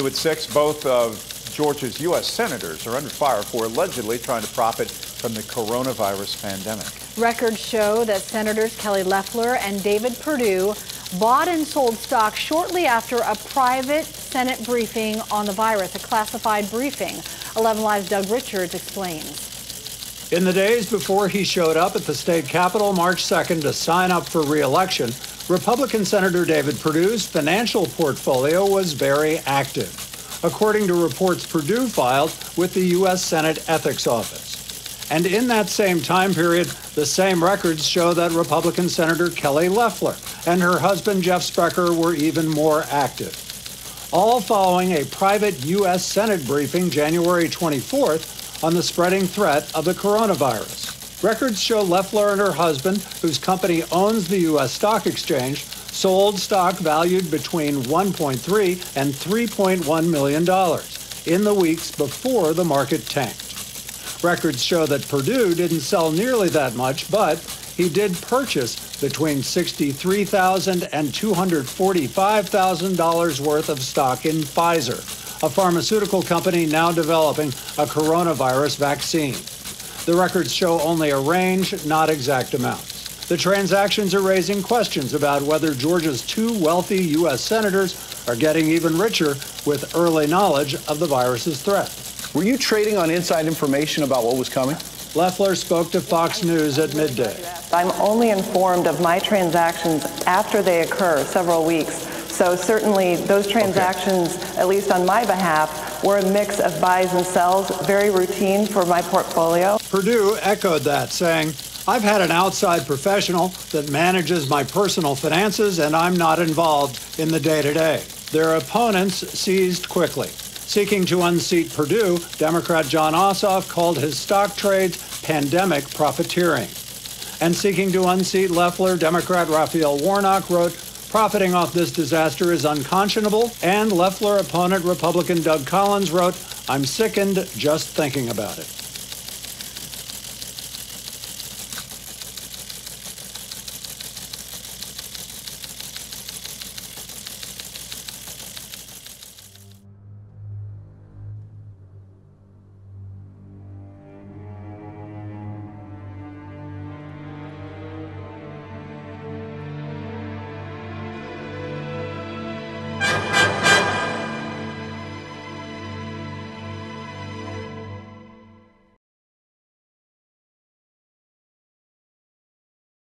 New at 6, both of Georgia's U.S. senators are under fire for allegedly trying to profit from the coronavirus pandemic. Records show that Senators Kelly Loeffler and David Perdue bought and sold stock shortly after a private Senate briefing on the virus, a classified briefing. 11Alive's Doug Richards explains. In the days before he showed up at the state capitol March 2nd to sign up for reelection, Republican Senator David Perdue's financial portfolio was very active, according to reports Perdue filed with the U.S. Senate Ethics Office. And in that same time period, the same records show that Republican Senator Kelly Loeffler and her husband Jeff Sprecher were even more active. All following a private U.S. Senate briefing January 24th on the spreading threat of the coronavirus. Records show Loeffler and her husband, whose company owns the U.S. Stock Exchange, sold stock valued between 1.3 and 3.1 million dollars in the weeks before the market tanked. Records show that Perdue didn't sell nearly that much, but he did purchase between $63,000 and $245,000 worth of stock in Pfizer, a pharmaceutical company now developing a coronavirus vaccine. The records show only a range, not exact amounts. The transactions are raising questions about whether Georgia's two wealthy U.S. senators are getting even richer with early knowledge of the virus's threat. Were you trading on inside information about what was coming? Loeffler spoke to Fox News at midday. I'm only informed of my transactions after they occur, several weeks. So certainly those transactions, okay. at least on my behalf, were a mix of buys and sells, very routine for my portfolio. Perdue echoed that, saying, I've had an outside professional that manages my personal finances, and I'm not involved in the day to day. Their opponents seized quickly. Seeking to unseat Perdue, Democrat Jon Ossoff called his stock trades pandemic profiteering. And seeking to unseat Loeffler, Democrat Raphael Warnock wrote, Profiting off this disaster is unconscionable. And Loeffler opponent Republican Doug Collins wrote, I'm sickened just thinking about it.